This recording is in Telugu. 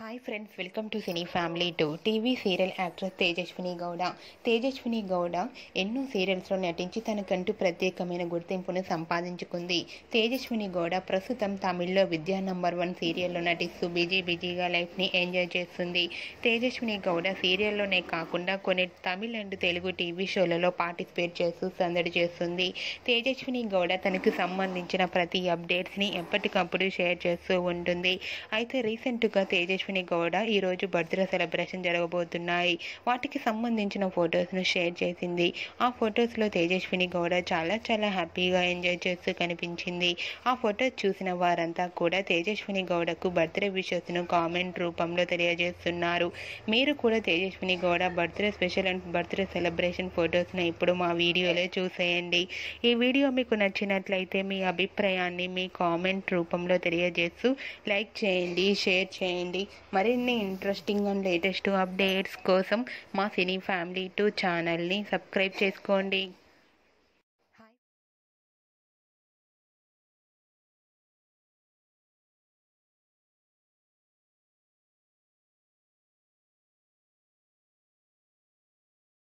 Hi friends welcome to cine family two TV serial actress Tejaswini Gowda. Tejaswini Gowda ఎన్నో సీరియల్స్లో నటించి తనకంటూ ప్రత్యేకమైన గుర్తింపును సంపాదించుకుంది. తేజస్విని గౌడ ప్రస్తుతం తమిళ్ళో విద్యా నంబర్ వన్ సీరియల్లో నటిస్తూ బిజీ బిజీగా లైఫ్ని ఎంజాయ్ చేస్తుంది. తేజస్విని గౌడ సీరియల్లోనే కాకుండా కొన్ని తమిళ్ అండ్ తెలుగు టీవీ షోలలో పార్టిసిపేట్ చేస్తూ సందడి చేస్తుంది. తేజస్విని గౌడ తనకు సంబంధించిన ప్రతి అప్డేట్స్ని ఎప్పటికప్పుడు షేర్ చేస్తూ ఉంటుంది. అయితే రీసెంట్గా తేజస్విని గౌడ ఈరోజు బర్త్డే సెలబ్రేషన్ జరగబోతున్నాయి. వాటికి సంబంధించిన ఫొటోస్ను షేర్ చేసింది. ఆ ఫొటోస్లో తేజస్విని గౌడ చాలా చాలా హ్యాపీగా ఎంజాయ్ చేస్తూ కనిపించింది. ఆ ఫొటోస్ చూసిన వారంతా కూడా తేజస్విని గౌడకు బర్త్డే విషెస్ను కామెంట్ రూపంలో తెలియజేస్తున్నారు. మీరు కూడా Tejaswini Gowda birthday special and birthday celebration ఫొటోస్ను ఇప్పుడు మా వీడియోలో చూసేయండి. ఈ వీడియో మీకు నచ్చినట్లయితే మీ అభిప్రాయాన్ని మీ కామెంట్ రూపంలో తెలియజేస్తూ లైక్ చేయండి షేర్ చేయండి. మరిన్ని ఇంట్రెస్టింగ్ అండ్ లేటెస్ట్ అప్డేట్స్ కోసం మా సినీ ఫ్యామిలీ టూ ఛానల్ని సబ్స్క్రైబ్ చేసుకోండి.